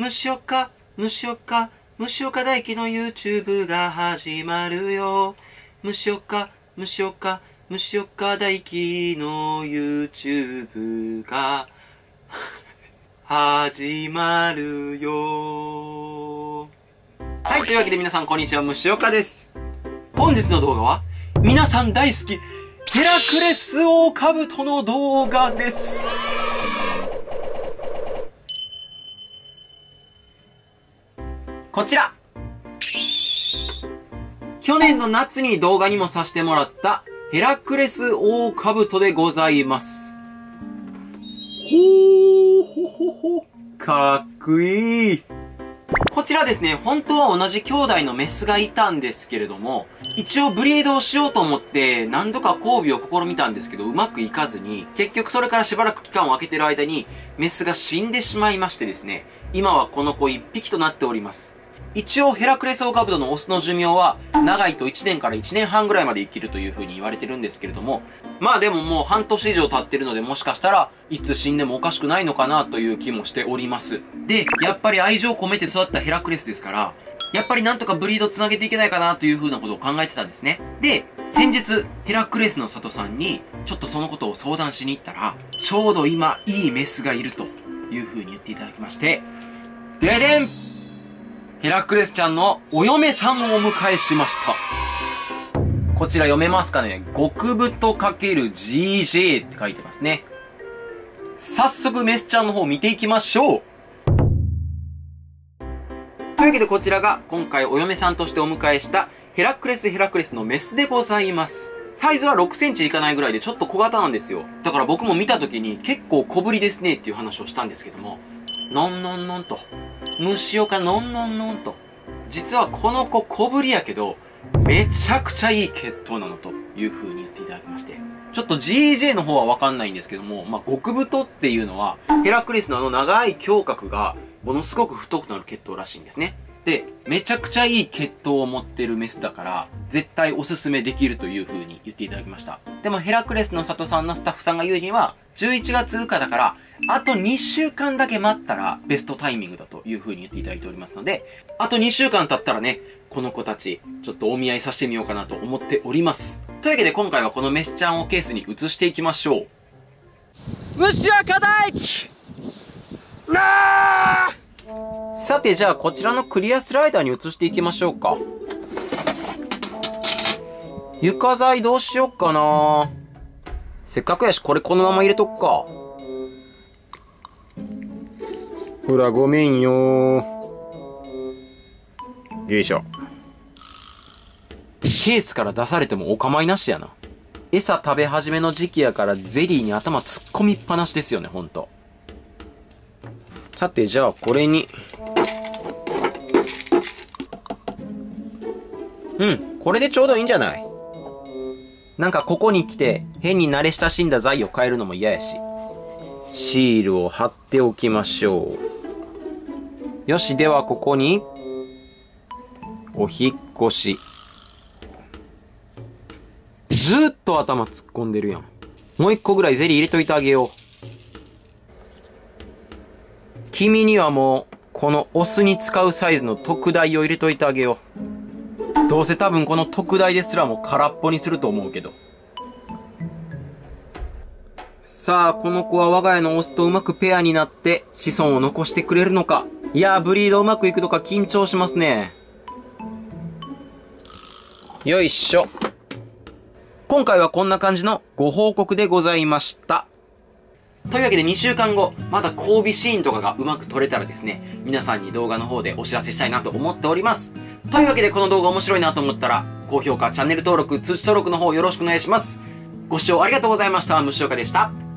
虫岡、虫岡、虫岡大輝の YouTube が始まるよ。虫岡、虫岡、虫岡大輝の YouTube が 始まるよ。はい、というわけで皆さんこんにちは、虫岡です。本日の動画は、皆さん大好き、ヘラクレスオオカブトの動画です。こちら去年の夏に動画にもさせてもらったヘラクレスオオカブトでございます。ほーほほほ。かっこいい。こちらですね、本当は同じ兄弟のメスがいたんですけれども、一応ブリードをしようと思って何度か交尾を試みたんですけど、うまくいかずに、結局それからしばらく期間を空けてる間に、メスが死んでしまいましてですね、今はこの子一匹となっております。一応ヘラクレスオオカブトのオスの寿命は長いと1年から1年半ぐらいまで生きるという風に言われてるんですけれどもまあでももう半年以上経ってるのでもしかしたらいつ死んでもおかしくないのかなという気もしております。でやっぱり愛情を込めて育ったヘラクレスですからやっぱりなんとかブリードつなげていけないかなという風なことを考えてたんですね。で先日ヘラクレスの里さんにちょっとそのことを相談しに行ったらちょうど今いいメスがいるという風に言っていただきましてででんヘラクレスちゃんのお嫁さんをお迎えしました。こちら読めますかね？極太 ×GJ って書いてますね。早速メスちゃんの方見ていきましょうというわけでこちらが今回お嫁さんとしてお迎えしたヘラクレスヘラクレスのメスでございます。サイズは6センチいかないぐらいでちょっと小型なんですよ。だから僕も見た時に結構小ぶりですねっていう話をしたんですけども、のんのんのんと。虫岡のんのんのんと。実はこの子小ぶりやけど、めちゃくちゃいい血統なのという風に言っていただきまして。ちょっと GJ の方はわかんないんですけども、まあ、極太っていうのは、ヘラクレスのあの長い胸郭が、ものすごく太くなる血統らしいんですね。で、めちゃくちゃいい血統を持ってるメスだから、絶対おすすめできるという風に言っていただきました。でもヘラクレスの里さんのスタッフさんが言うには、11月以下だから、あと2週間だけ待ったらベストタイミングだという風に言っていただいておりますので、あと2週間経ったらね、この子たち、ちょっとお見合いさせてみようかなと思っております。というわけで今回はこのメスちゃんをケースに移していきましょう。虫若大輝なあさてじゃあこちらのクリアスライダーに移していきましょうか。床材どうしよっかなせっかくやしこれこのまま入れとくか。ほらごめんよよいしょ。ケースから出されてもお構いなしやな。餌食べ始めの時期やからゼリーに頭突っ込みっぱなしですよね、ほんと。さて、じゃあこれに。うん、これでちょうどいいんじゃない？なんかここに来て変に慣れ親しんだ材を変えるのも嫌やし。シールを貼っておきましょう。よし、ではここに、お引っ越し。ずっと頭突っ込んでるやん。もう一個ぐらいゼリー入れといてあげよう。君にはもう、このオスに使うサイズの特大を入れといてあげよう。どうせ多分この特大ですらも空っぽにすると思うけど。さあ、この子は我が家のオスとうまくペアになって子孫を残してくれるのか。いやー、ブリードうまくいくのか緊張しますね。よいしょ。今回はこんな感じのご報告でございました。というわけで2週間後、まだ交尾シーンとかがうまく撮れたらですね、皆さんに動画の方でお知らせしたいなと思っております。というわけでこの動画面白いなと思ったら、高評価、チャンネル登録、通知登録の方よろしくお願いします。ご視聴ありがとうございました。虫岡でした。